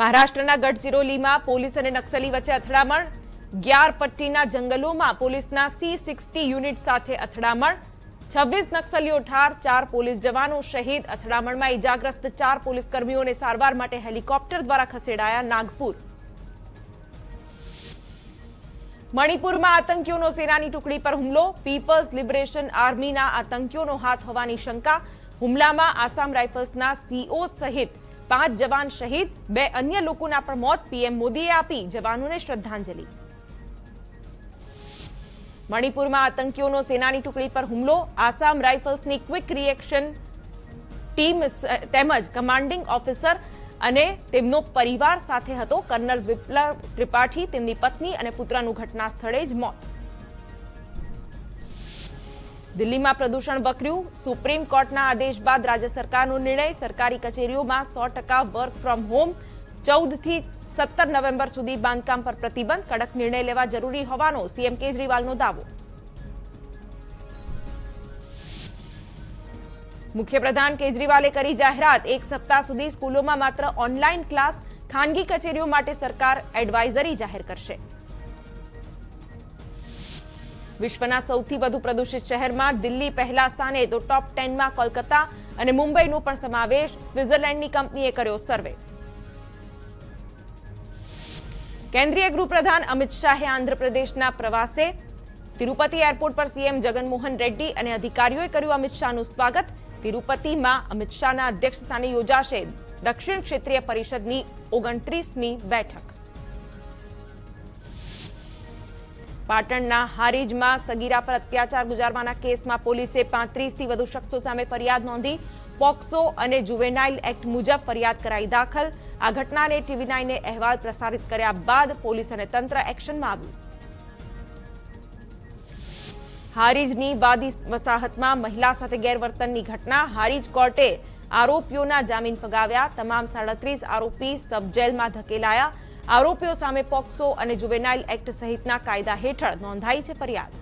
મહારાષ્ટ્રના ગઢચિરોલીમાં પોલીસ અને નક્સલી વચ્ચે અથડામણ. ગ્યાર પટ્ટીના જંગલોમાં પોલીસના સી સિક્સટી યુનિટ સાથે અથડામણ. છવ્વીસ નક્સલીઓ ઠાર, ચાર પોલીસ જવાનો શહીદ. અથડામણમાં ઇજાગ્રસ્ત ચાર પોલીસ કર્મીઓને સારવાર માટે હેલિકોપ્ટર દ્વારા ખસેડાયા નાગપુર. મણિપુરમાં આતંકીઓનો સેનાની ટુકડી પર હુમલો. પીપલ્સ લિબરેશન આર્મીના આતંકીઓનો હાથ હોવાની શંકા. હુમલામાં આસામ રાઇફલ્સના સીઓ સહિત પાંચ જવાન શહીદ, બે અન્ય લોકોના પણ મોત પીએમ મોદીએ આપી જવાનોને શ્રદ્ધાંજલિ. મણિપુરમાં આતંકીઓનો સેનાની ટુકડી પર હુમલો, આસામ રાઇફલ્સની ક્વિક રિએક્શન ટીમ તેમજ કમાન્ડિંગ ઓફિસર અને તેમનો પરિવાર સાથે હતો કર્નલ વિપ્લવ ત્રિપાઠી, તેમની પત્ની અને પુત્રનું ઘટના સ્થળે જ મોત. દિલ્હીમાં પ્રદૂષણ વકર્યું. સુપ્રીમ કોર્ટના આદેશ બાદ રાજ્ય સરકારનો નિર્ણય. સરકારી કચેરીઓમાં સો ટકા વર્ક ફ્રોમ હોમ ચૌદથી સત્તર નવેમ્બર સુધી બાંધકામ પર પ્રતિબંધ. કડક નિર્ણય લેવા જરૂરી હોવાનો સીએમ કેજરીવાલનો દાવો. મુખ્યપ્રધાન કેજરીવાલે કરી જાહેરાત. એક સપ્તાહ સુધી સ્કૂલોમાં માત્ર ઓનલાઈન ક્લાસ ખાનગી કચેરીઓ માટે સરકાર એડવાઇઝરી જાહેર કરશે. વિશ્વના સૌથી વધુ પ્રદૂષિત શહેરમાં દિલ્હી પહેલા સ્થાને, તો ટોપ ટેનમાં કોલકાતા અને મુંબઈનો પણ સમાવેશ સ્વિટ્ઝરલેન્ડની કંપનીએ કર્યો સર્વે. કેન્દ્રીય ગૃહપ્રધાન અમિત શાહે આંધ્રપ્રદેશના પ્રવાસે તિરુપતિ એરપોર્ટ પર સીએમ જગનમોહન રેડ્ડી અને અધિકારીઓએ કર્યું અમિત શાહનું સ્વાગત. તિરુપતિમાં અમિત શાહના અધ્યક્ષ સ્થાને યોજાશે દક્ષિણ ક્ષેત્રીય પરિષદની ઓગણત્રીસમી બેઠક. પાટણના હારીજમાં સગીરા પર અત્યાચાર ગુજારવાના કેસમાં પોલીસે પાંત્રીસથી વધુ શખ્સો સામે ફરિયાદ નોંધી પોક્સો અને જુવેનાઇલ એક્ટ મુજબ ફરિયાદ કરાઈ દાખલ. આ ઘટનાને ટીવી નાઈને અહેવાલ પ્રસારિત કર્યા બાદ પોલીસ અને તંત્ર એક્શનમાં આવ્યું. હારીજની વાદી વસાહતમાં મહિલા સાથે ગેરવર્તનની ઘટના. હારીજ કોર્ટે આરોપીઓના જામીન ફગાવ્યા. તમામ સાડત્રીસ આરોપી સબજેલમાં ધકેલાયા. આરોપીઓ સામે પોક્સો અને જુવેનાઇલ એક્ટ સહિતના કાયદા હેઠળ નોંધાઈ છે ફરિયાદ.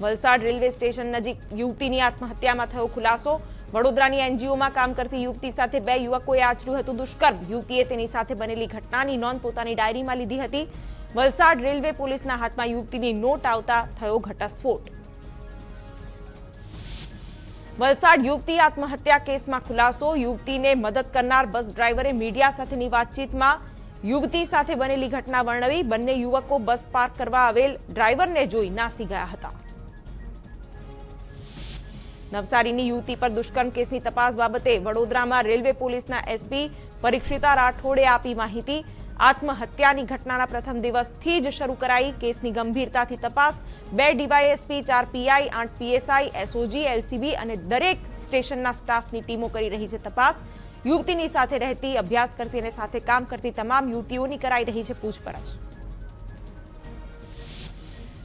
વલસાડ રેલવે સ્ટેશન નજીક યુવતીની આત્મહત્યામાં થયો ખુલાસો. વડોદરાની એનજીઓમાં કામ કરતી યુવતી સાથે બે યુવકોએ આચર્યું હતું દુષ્કર્મ. યુવતીએ તેની સાથે બનેલી ઘટનાની નોંધ પોતાની ડાયરીમાં લીધી હતી. વલસાડ રેલવે પોલીસના હાથમાં યુવતીની નોટ આવતા થયો ઘટસ્ફોટ. વલસાડ યુવતી આત્મહત્યા કેસમાં ખુલાસો. યુવતીને મદદ કરનાર બસ ડ્રાઈવરે મીડિયા સાથેની વાતચીતમાં યુવતી સાથે બનેલી ઘટના વર્ણવી બંને યુવકો બસ પાર્ક કરવા આવેલ ડ્રાઈવરને જોઈ નાસી ગયા હતા. નવસારીની યુવતી પર દુષ્કર્મ કેસની તપાસ બાબતે વડોદરામાં રેલવે પોલીસના એસપી પરીક્ષિતા રાઠોડે આપી માહિતી. આત્મહત્યાની ઘટનાના પ્રથમ દિવસથી જ શરૂ કરાઈ કેસની ગંભીરતાથી તપાસ. બે ડીવાયએસપી, ચાર પીઆઈ, આઠ પીએસઆઈ, એસઓજી, એલસીબી અને દરેક સ્ટેશનના સ્ટાફની ટીમો કરી રહી છે તપાસ. યુવતીની સાથે રહેતી, અભ્યાસ કરતી અને સાથે કામ કરતી તમામ યુવતીઓની કરાઈ રહી છે પૂછપરછ.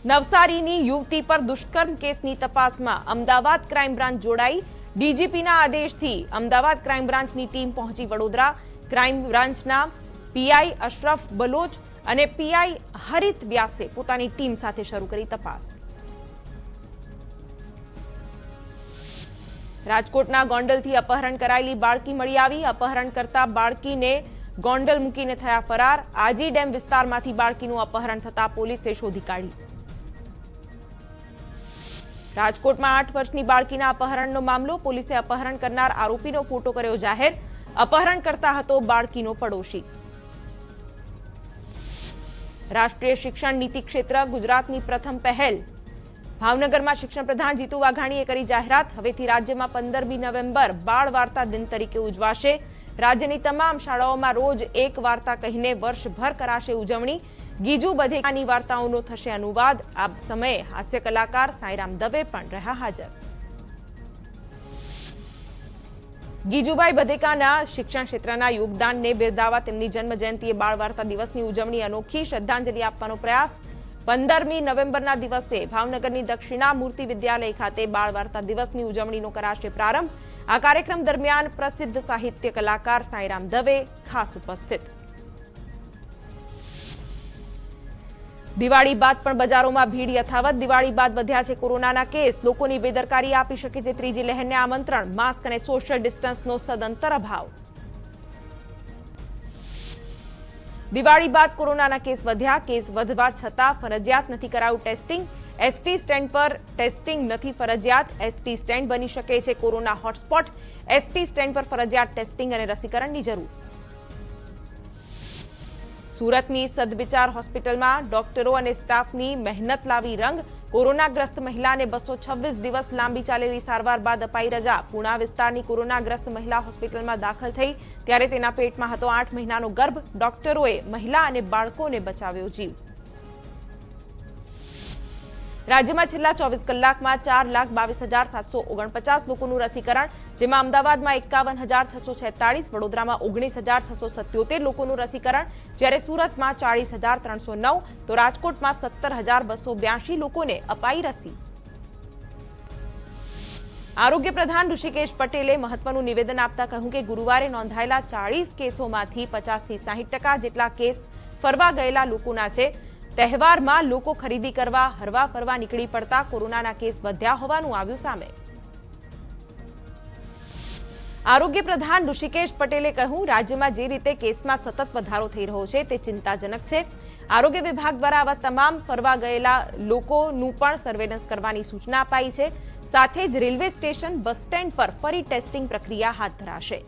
નવસારીની યુવતી પર દુષ્કર્મ કેસની તપાસમાં અમદાવાદ ક્રાઇમ બ્રાન્ચ જોડાઈ. ડીજીપીના આદેશથી અમદાવાદ ક્રાઇમ બ્રાન્ચની ટીમ પહોંચી વડોદરા. ક્રાઇમ બ્રાન્ચના પીઆઈ અશરફ બલોચ અને પીઆઈ હરિત વ્યાસે પોતાની ટીમ સાથે શરૂ કરી તપાસ. રાજકોટના ગોંડલથી અપહરણ કરાયેલી બાળકી મળી આવી. અપહરણ કરતા બાળકીને ગોંડલ મૂકીને થયા ફરાર. આજી ડેમ વિસ્તારમાંથી બાળકીનું અપહરણ થતા પોલીસે શોધી કાઢી. રાજકોટમાં આઠ વર્ષની બાળકીના અપહરણનો મામલો. પોલીસે અપહરણ કરનાર આરોપીનો ફોટો કર્યો જાહેર. અપહરણ કરતા હતો બાળકીનો પડોશી. રાષ્ટ્રીય શિક્ષણ નીતિ ક્ષેત્ર ગુજરાતની પ્રથમ પહેલ. ભાવનગરમાં શિક્ષણ પ્રધાન જીતુ વાઘાણીએ કરી જાહેરાત. હવેથી રાજ્યમાં પંદરમી નવેમ્બર બાળ વાર્તા દિન તરીકે ઉજવાશે. રાજ્યની તમામ શાળાઓમાં રોજ એક વાર્તા કહીને વર્ષભર કરાશે ઉજવણી. ગીજુ બધેકાની વાર્તાઓનો થશે અનુવાદ. આ સમયે હાસ્ય કલાકાર સાંઈરામ દવે પણ રહ્યા હાજર. ગીજુભાઈ બધેકાના શિક્ષણ ક્ષેત્રના યોગદાનને બિરદાવવા તેમની જન્મ જયંતિએ બાળ વાર્તા દિવસની ઉજવણી અનોખી. શ્રદ્ધાંજલિ આપવાનો પ્રયાસ પંદરમી નવેમ્બરના દિવસે ભાવનગરની દક્ષિણા મૂર્તિ વિદ્યાલય ખાતે બાળ વાર્તા દિવસની ઉજવણીનો કરાશે પ્રારંભ. આ કાર્યક્રમ દરમિયાન પ્રસિદ્ધ સાહિત્ય કલાકાર સાંઈરામ દવે ખાસ ઉપસ્થિત. દિવાળી બાદ પણ બજારોમાં ભીડ યથાવત. દિવાળી બાદ વધ્યા છે કોરોનાના કેસ. લોકોની બેદરકારી આપી શકે છે ત્રીજી લહેરને આમંત્રણ. માસ્ક અને સોશિયલ ડિસ્ટન્સનો સદંતર અભાવ. દિવાળી બાદ કોરોનાના કેસ વધ્યા. કેસ વધવા છતાં ફરજિયાત નથી કરાયું ટેસ્ટિંગ. એસટી સ્ટેન્ડ પર ટેસ્ટિંગ નથી ફરજિયાત. એસટી સ્ટેન્ડ બની શકે છે કોરોના હોટસ્પોટ એસટી સ્ટેન્ડ પર ફરજિયાત ટેસ્ટિંગ અને રસીકરણની જરૂર. સુરતની સદવિચાર હોસ્પિટલમાં ડોક્ટરો અને સ્ટાફની મહેનત લાવી રંગ. કોરોનાગ્રસ્ત મહિલાને બસો છવ્વીસ દિવસ લાંબી ચાલેલી સારવાર બાદ અપાઈ રજા. પૂણા વિસ્તારની કોરોનાગ્રસ્ત મહિલા હોસ્પિટલમાં દાખલ થઈ. ત્યારે તેના પેટમાં હતો આઠ મહિનાનો ગર્ભ. ડોક્ટરોએ મહિલા અને બાળકોને બચાવ્યો જીવ. રાજ્યમાં છેલ્લા ચોવીસ કલાકમાં ચાર લાખ બાવીસ હજાર સાતસો ઓગણપચાસ લોકોનું રસીકરણ, જેમાં અમદાવાદમાં એકાવન હજાર છસો છેતાળીસ, વડોદરામાં ઓગણીસ હજાર છસો સત્યોતેર લોકોનું રસીકરણ, જ્યારે સુરતમાં ચાળીસ હજાર ત્રણસો નવ, તો રાજકોટમાં સત્તર હજાર બસો બ્યાસી લોકોને અપાઈ રસી. આરોગ્ય પ્રધાન ઋષિકેશ પટેલે મહત્વનું નિવેદન આપતા કહ્યું કે ગુરુવારે નોંધાયેલા ચાળીસ કેસોમાંથી પચાસથી સાહીઠ ટકા જેટલા કેસ ફરવા ગયેલા લોકોના છે. તહેવારમાં લોકો ખરીદી કરવા, હરવા ફરવા નીકળી પડતા કોરોનાના કેસ વધ્યા હોવાનું આવ્યું સામે. આરોગ્ય પ્રધાન ઋષિકેશ પટેલે કહ્યું, રાજ્યમાં જે રીતે કેસમાં સતત વધારો થઈ રહ્યો છે તે ચિંતાજનક છે. આરોગ્ય વિભાગ દ્વારા આવા તમામ ફરવા ગયેલા લોકોનું પણ સર્વેલન્સ કરવાની સૂચના અપાઈ છે. સાથે જ રેલવે સ્ટેશન બસ સ્ટેન્ડ પર ફરી ટેસ્ટિંગ પ્રક્રિયા હાથ ધરાશે.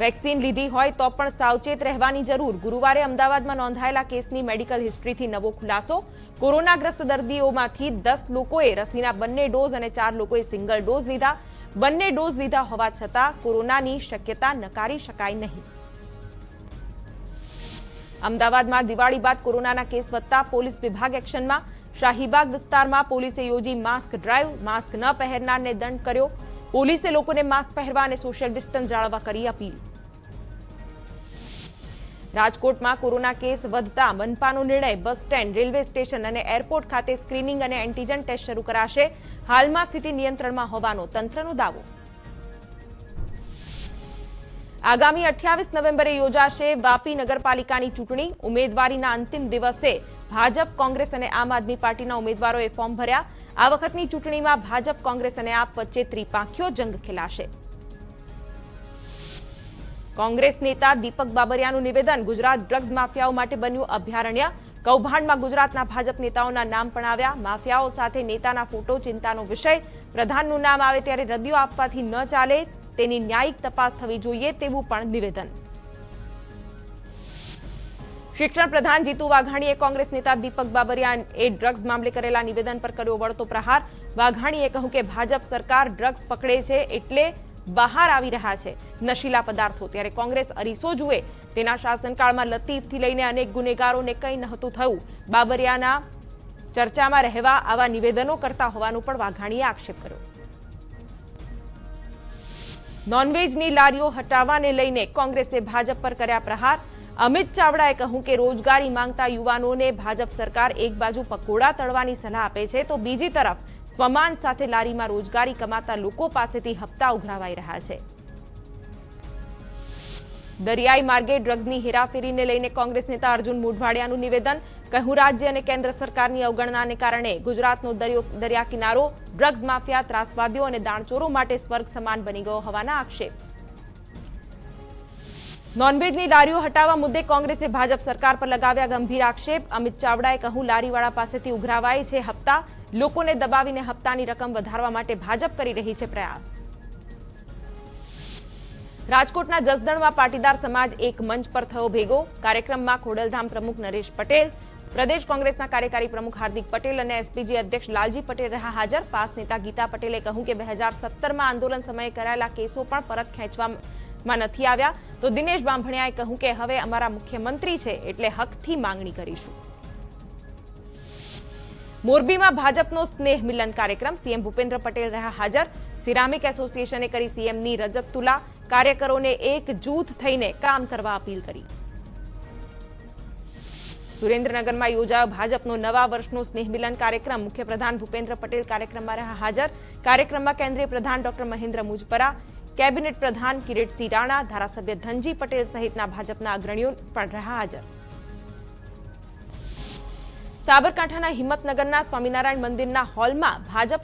વેક્સિન લીધી હોય તો પણ સાવચેત રહેવાની જરૂર. ગુરુવારે અમદાવાદમાં નોંધાયેલા કેસની મેડિકલ હિસ્ટ્રીથી નવો ખુલાસો. કોરોનાગ્રસ્ત દર્દીઓમાંથી દસ લોકોએ રસીના બંને ડોઝ અને ચાર લોકોએ સિંગલ ડોઝ લીધા. બંને ડોઝ લીધા હોવા છતાં કોરોનાની શક્યતા નકારી શકાય નહીં. અમદાવાદમાં દિવાળી બાદ કોરોનાના કેસ વધતા પોલીસ વિભાગ એક્શનમાં. શાહીબાગ વિસ્તારમાં પોલીસે યોજી માસ્ક ડ્રાઈવ, માસ્ક ન પહેરનારને દંડ કર્યો. પોલીસે લોકોને માસ્ક પહેરવા અને સોશિયલ ડિસ્ટન્સ જાળવવા કરી અપીલ. રાજકોટમાં કોરોના કેસ વધતા મનપાનો નિર્ણય બસ સ્ટેન્ડ, રેલવે સ્ટેશન અને એરપોર્ટ ખાતે સ્ક્રીનિંગ અને એન્ટીજન ટેસ્ટ શરૂ કરાશે. હાલમાં સ્થિતિ નિયંત્રણમાં હોવાનો તંત્રનો દાવો. આગામી અઠ્યાવીસ નવેમ્બરે યોજાશે વાપી નગરપાલિકાની ચૂંટણી. ઉમેદવારીના અંતિમ દિવસે ભાજપ, કોંગ્રેસ અને આમ આદમી પાર્ટીના ઉમેદવારોએ ફોર્મ ભર્યા. આ વખતની ચૂંટણીમાં ભાજપ, કોંગ્રેસ અને આપ વચ્ચે ત્રિપાંખીયો જંગ ખેલાશે. કોંગ્રેસ નેતા દીપક બાબરિયાનું નિવેદન ગુજરાત ડ્રગ્સ માફિયાઓ માટે બન્યું અભયારણ્ય. કૌભાંડમાં ગુજરાતના ભાજપ નેતાઓના નામ પણ આવ્યા. માફિયાઓ સાથે નેતાના ફોટો, ચિંતાનો વિષય. પ્રધાનનું નામ આવે ત્યારે રદિયો આપવાથી ન ચાલે. તેની ન્યાયિક તપાસ થવી જોઈએ તેવું પણ નિવેદન. શિક્ષણ પ્રધાન જીતુ વાઘાણીએ કોંગ્રેસ નેતા દીપક બાબરિયાએ ડ્રગ્સ મામલે કરેલા નિવેદન પર કર્યો વળતો પ્રહાર. વાઘાણીએ કહ્યું કે ભાજપ સરકાર ડ્રગ્સ પકડે છે એટલે બહાર આવી રહ્યા છે નશીલા પદાર્થો. ત્યારે કોંગ્રેસ અરીસો જુએ તેના શાસનકાળમાં લતીફથી લઈને અનેક ગુનેગારોને કંઈ નહોતું થયું. બાબરિયાના ચર્ચામાં રહેવા આવા નિવેદનો કરતા હોવાનું પણ વાઘાણીએ આક્ષેપ કર્યો. નોનવેજની લારીઓ હટાવવાને લઈને કોંગ્રેસે ભાજપ પર કર્યા પ્રહાર. અમિત ચાવડાએ કહ્યું કે રોજગારી માંગતા યુવાનોને ભાજપ સરકાર એક બાજુ પકોડા તળવાની સલાહ આપે છે, તો બીજી તરફ સ્વમાન સાથે લારીમાં રોજગારી કમાતા લોકો પાસેથી હપ્તા ઉઘરાવાઈ રહ્યા છે. દરિયાઈ માર્ગે ડ્રગ્સની હેરાફેરીને લઈને કોંગ્રેસ નેતા અર્જુન મોઢવાડિયાનું નિવેદન, કહ્યું રાજ્ય અને કેન્દ્ર સરકારની અવગણનાને કારણે ગુજરાતનો દરિયો, દરિયા કિનારો ડ્રગ્સ માફિયા, ત્રાસવાદીઓ અને દાણચોરો માટે સ્વર્ગ સમાન બની ગયો હોવાના આક્ષેપ. નોનવેજની લારીઓ હટાવવા મુદ્દે કોંગ્રેસે ભાજપ સરકાર પર લગાવ્યા ગંભીર આક્ષેપ. અમિત ચાવડાએ કહ્યું, લારીવાળા પાસેથી ઉઘરાવાય છે હપ્તા. લોકોને દબાવીને હપ્તાની રકમ વધારવા માટે ભાજપ કરી રહી છે પ્રયાસ. રાજકોટના જસદણમાં પાટીદાર સમાજ એક મંચ પર થયો ભેગો. કાર્યક્રમમાં ખોડલધામ પ્રમુખ નરેશ પટેલ, પ્રદેશ કોંગ્રેસના કાર્યકારી પ્રમુખ હાર્દિક પટેલ અને એસપીજી અધ્યક્ષ લાલજી પટેલ રહ્યા હાજર. પાસ નેતા ગીતા પટેલે કહ્યું કે, બે હજાર સત્તરમાં આંદોલન સમયે કરાયેલા કેસો પણ પરત ખેંચવામાં નથી આવ્યા, તો દિનેશ બાંભણિયાએ કહ્યું કે હવે અમારા મુખ્યમંત્રી છે એટલે હકથી માંગણી કરીશું. મોરબીમાં ભાજપનો સ્નેહ મિલન કાર્યક્રમ, સીએમ ભૂપેન્દ્ર પટેલ રહ્યા હાજર. સિરામિક એસોસિએશને કરી સીએમની રજત તુલા. કાર્યકરોને એક જૂથ થઈને કામ કરવા અપીલ કરી. સુરેન્દ્રનગરમાં યોજાયો ભાજપનો નવા વર્ષનો સ્નેહ મિલન કાર્યક્રમ. મુખ્યપ્રધાન ભૂપેન્દ્ર પટેલ કાર્યક્રમમાં રહ્યા હાજર. કાર્યક્રમમાં કેન્દ્રીય પ્રધાન ડોક્ટર મહેન્દ્ર મુજપરા કેબિનેટ પ્રધાન કિરીટસિંહ રાણા ધારાસભ્ય ધનજી પટેલ સહિતના ભાજપના અગ્રણીઓ પણ રહ્યા હાજર. સાબરકાંઠાના હિંમતનગરના સ્વામિનારાયણ મંદિરના હોલમાં ભાજપ